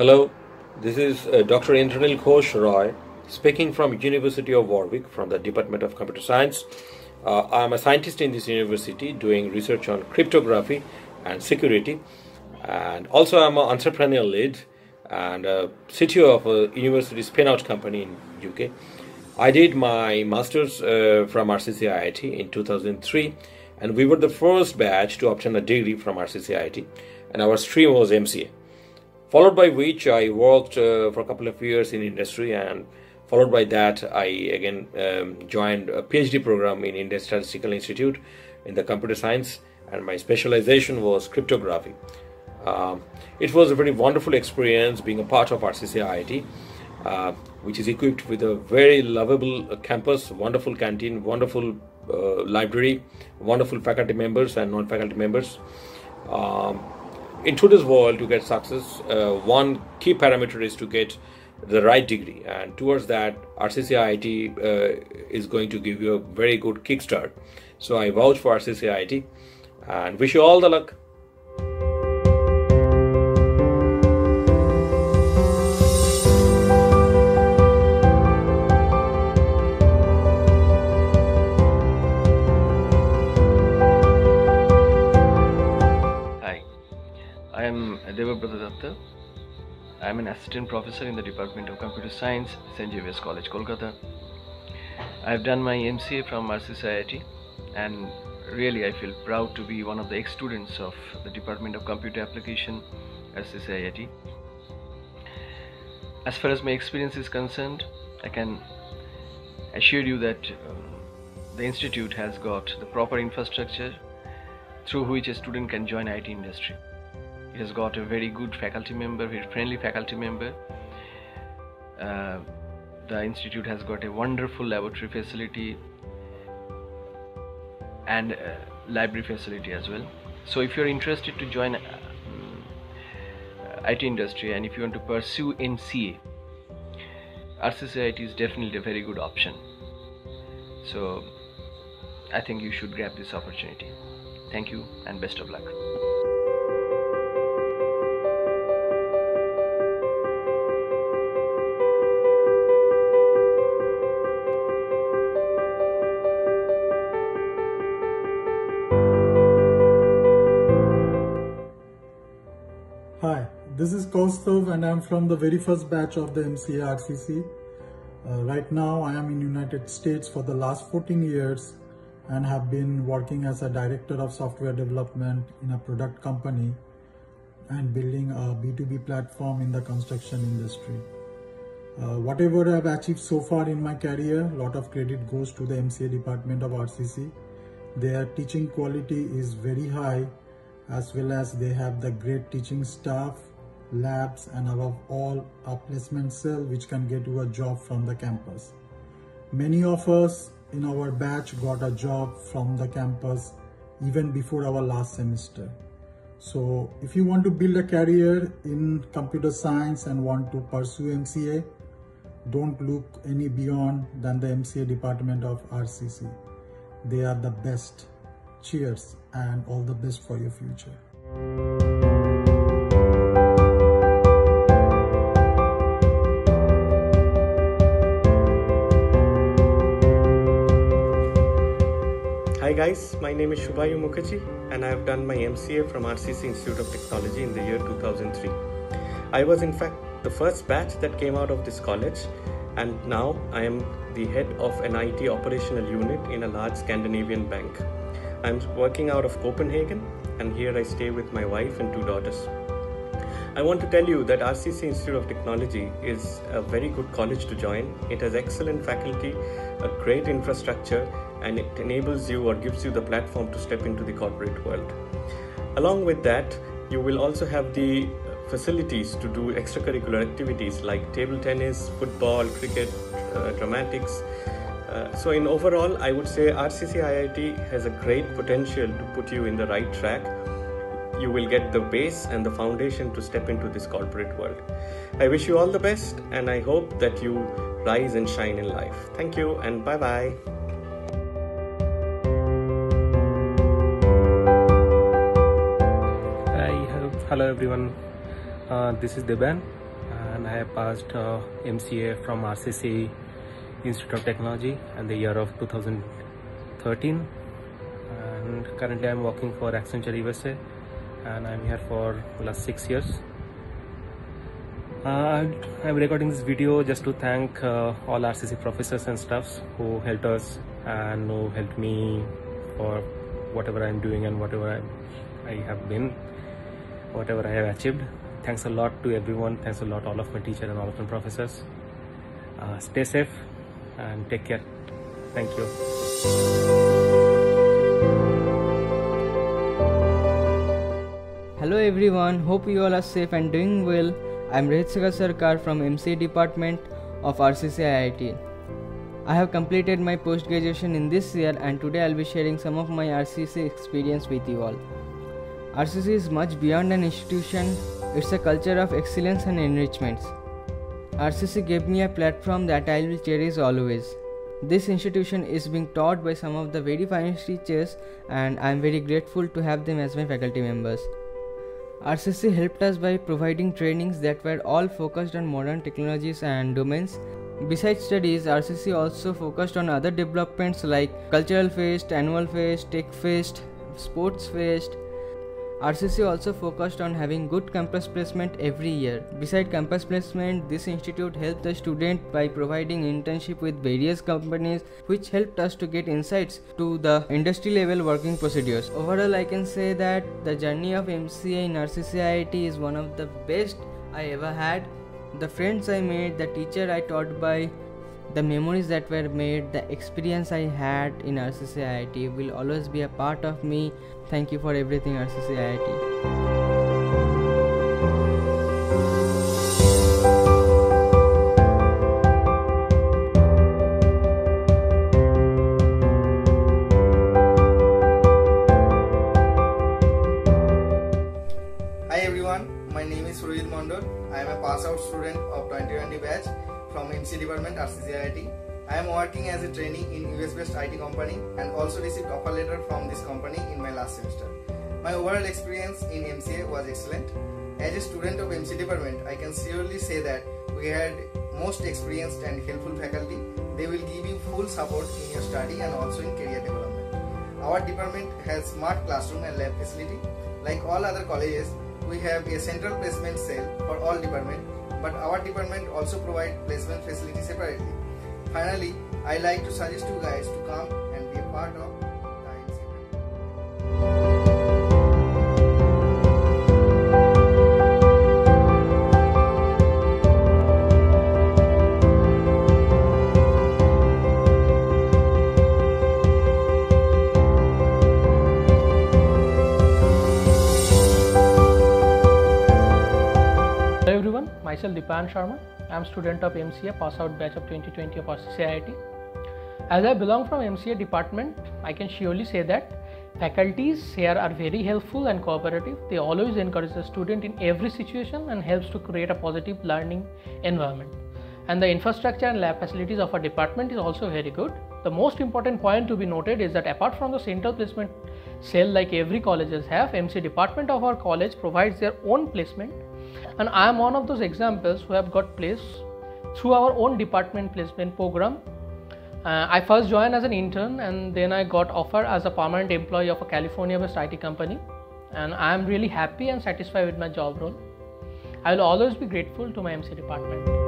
Hello, this is uh, Dr. Indranil Ghosh Roy speaking from University of Warwick from the Department of Computer Science. Uh, I am a scientist in this university doing research on cryptography and security and also I'm an entrepreneurial lead and a CTO of a university spin-out company in UK. I did my master's uh, from RCC IIT in 2003 and we were the first batch to obtain a degree from RCC IIT and our stream was MCA. Followed by which I worked uh, for a couple of years in industry and followed by that I again um, joined a PhD program in Indian Statistical Institute in the computer science and my specialization was cryptography. Um, it was a very wonderful experience being a part of RCC IIT, uh, which is equipped with a very lovable campus, wonderful canteen, wonderful uh, library, wonderful faculty members and non-faculty members. Um, in today's world, to get success, uh, one key parameter is to get the right degree, and towards that, RCC IIT uh, is going to give you a very good kickstart. So I vouch for RCC IIT and wish you all the luck. Assistant professor in the Department of Computer Science, St. Xavier's College, Kolkata. I have done my MCA from RCC IIT and really I feel proud to be one of the ex-students of the Department of Computer Application, IIT. As far as my experience is concerned, I can assure you that um, the institute has got the proper infrastructure through which a student can join IT industry. Has got a very good faculty member, very friendly faculty member. Uh, the institute has got a wonderful laboratory facility and uh, library facility as well. So if you're interested to join uh, IT industry and if you want to pursue MCA, RCCIT is definitely a very good option. So I think you should grab this opportunity. Thank you and best of luck. Hi, this is Kaustav and I'm from the very first batch of the MCA RCC. Uh, right now I am in United States for the last 14 years and have been working as a director of software development in a product company and building a B2B platform in the construction industry. Uh, whatever I've achieved so far in my career, a lot of credit goes to the MCA department of RCC. Their teaching quality is very high as well as they have the great teaching staff, labs and above all a placement cell which can get you a job from the campus. Many of us in our batch got a job from the campus even before our last semester. So if you want to build a career in computer science and want to pursue MCA, don't look any beyond than the MCA department of RCC. They are the best. Cheers and all the best for your future. Hi guys, my name is Shubhayu Mukherjee and I have done my MCA from RCC Institute of Technology in the year 2003. I was in fact the first batch that came out of this college and now I am the head of an IT operational unit in a large Scandinavian bank. I'm working out of Copenhagen and here I stay with my wife and two daughters. I want to tell you that RCC Institute of Technology is a very good college to join. It has excellent faculty, a great infrastructure, and it enables you or gives you the platform to step into the corporate world. Along with that, you will also have the facilities to do extracurricular activities like table tennis, football, cricket, uh, dramatics. Uh, so, in overall, I would say RCC IIT has a great potential to put you in the right track you will get the base and the foundation to step into this corporate world. I wish you all the best and I hope that you rise and shine in life. Thank you and bye bye. Hi, hello, hello everyone. Uh, this is Deban. and I have passed uh, MCA from RCC Institute of Technology and the year of 2013 and currently I'm working for Accenture USA and I'm here for last six years. Uh, I'm recording this video just to thank uh, all RCC professors and staffs who helped us and who helped me for whatever I'm doing and whatever I'm, I have been, whatever I have achieved. Thanks a lot to everyone. Thanks a lot all of my teacher and all of my professors. Uh, stay safe and take care. Thank you. Hello everyone, hope you all are safe and doing well. I'm Rohit Sagar Sarkar from MCA department of RCC IIT. I have completed my post graduation in this year and today I'll be sharing some of my RCC experience with you all. RCC is much beyond an institution, it's a culture of excellence and enrichments. RCC gave me a platform that I will cherish always. This institution is being taught by some of the very finest teachers and I am very grateful to have them as my faculty members. RCC helped us by providing trainings that were all focused on modern technologies and domains. Besides studies, RCC also focused on other developments like Cultural Fest, Annual Fest, Tech Fest, Sports Fest. RCC also focused on having good campus placement every year. Beside campus placement, this institute helped the student by providing internship with various companies which helped us to get insights to the industry level working procedures. Overall, I can say that the journey of MCA in RCC IIT is one of the best I ever had. The friends I made, the teacher I taught by, the memories that were made, the experience I had in RCC IIT will always be a part of me. Thank you for everything, RCC IIT. Hi everyone, my name is Rohit Mondor. I am a pass out student of 2020 batch from MC department RCCIIT. I am working as a trainee in US based IT company and also received offer letter from this company in my last semester. My overall experience in MCA was excellent. As a student of MC department, I can surely say that we had most experienced and helpful faculty. They will give you full support in your study and also in career development. Our department has smart classroom and lab facility. Like all other colleges, we have a central placement cell for all department, but our department also provide placement facility separately. Finally, I like to suggest you guys to come and be a part of myself Dipan Sharma. I am student of MCA pass out batch of 2020 of RCCIIT. As I belong from MCA department, I can surely say that faculties here are very helpful and cooperative. They always encourage the student in every situation and helps to create a positive learning environment. And the infrastructure and lab facilities of our department is also very good. The most important point to be noted is that apart from the central placement cell like every colleges have, MC department of our college provides their own placement and I am one of those examples who have got placed through our own department placement program. Uh, I first joined as an intern and then I got offer as a permanent employee of a California-based IT company and I am really happy and satisfied with my job role. I will always be grateful to my MC department.